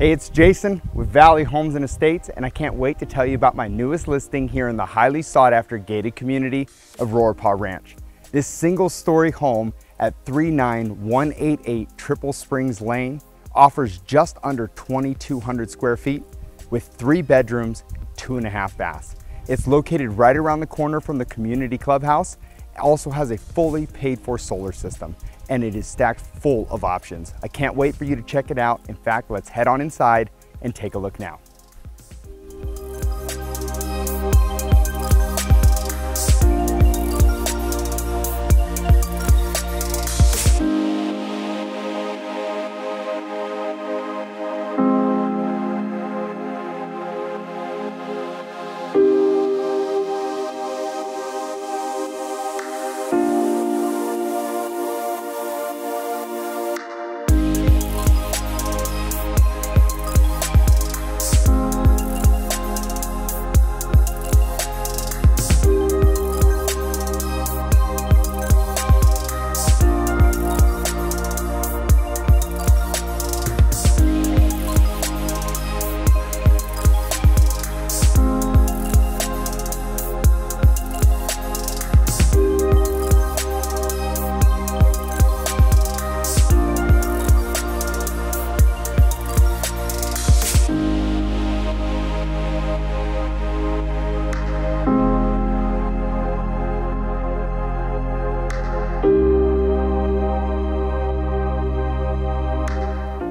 Hey, it's Jason with Valley Homes and Estates, and I can't wait to tell you about my newest listing here in the highly sought after gated community of Roripaugh Ranch. This single story home at 39188 Triple Springs Lane offers just under 2,200 square feet with three bedrooms, two and a half baths. It's located right around the corner from the community clubhouse. Also has a fully paid for solar system and it is stacked full of options. I can't wait for you to check it out. In fact, let's head on inside and take a look now.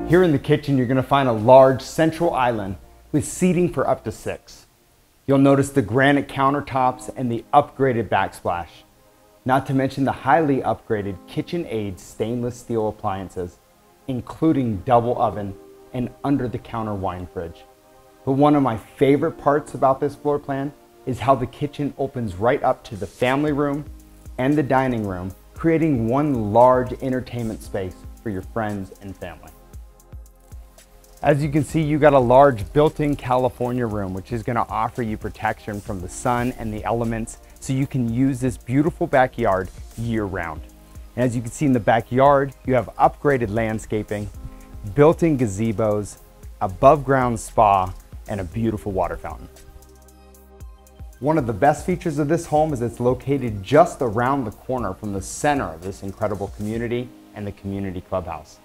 Here in the kitchen, you're gonna find a large central island with seating for up to six. You'll notice the granite countertops and the upgraded backsplash, not to mention the highly upgraded KitchenAid stainless steel appliances, including double oven and under the counter wine fridge. But one of my favorite parts about this floor plan is how the kitchen opens right up to the family room and the dining room, creating one large entertainment space for your friends and family. As you can see, you got a large built-in California room, which is gonna offer you protection from the sun and the elements, so you can use this beautiful backyard year round. And as you can see in the backyard, you have upgraded landscaping, built-in gazebos, above ground spa, and a beautiful water fountain. One of the best features of this home is it's located just around the corner from the center of this incredible community and the community clubhouse.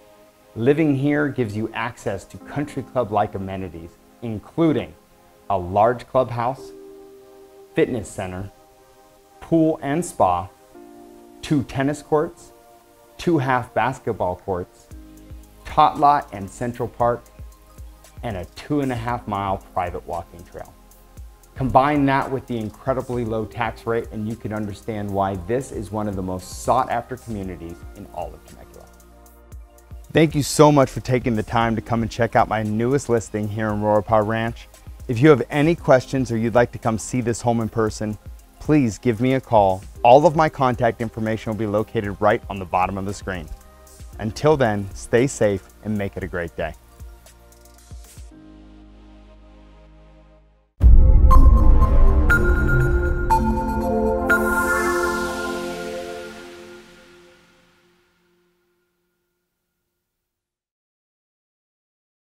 Living here gives you access to country club-like amenities, including a large clubhouse, fitness center, pool and spa, two tennis courts, two half basketball courts, tot lot and central park, and a two and a half mile private walking trail. Combine that with the incredibly low tax rate and you can understand why this is one of the most sought after communities in all of Temecula. Thank you so much for taking the time to come and check out my newest listing here in Roripaugh Ranch. If you have any questions or you'd like to come see this home in person, please give me a call. All of my contact information will be located right on the bottom of the screen. Until then, stay safe and make it a great day.